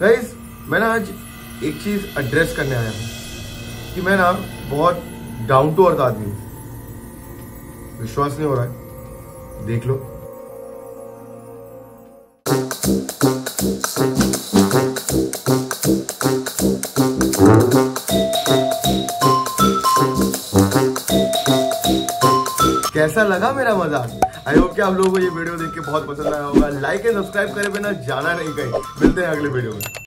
Guys मैं ना आज एक चीज़ एड्रेस करने आया हूँ कि मैं ना बहुत डाउन टू अर्थ आदमी हूँ। विश्वास नहीं हो रहा है। देख लो। कैसा लगा मेरा मज़ाक आई होप कि आप लोगों को ये वीडियो देख के बहुत पसंद आया होगा। लाइक एंड सब्सक्राइब करें बिना जाना नहीं कहीं। मिलते हैं अगले वीडियो में।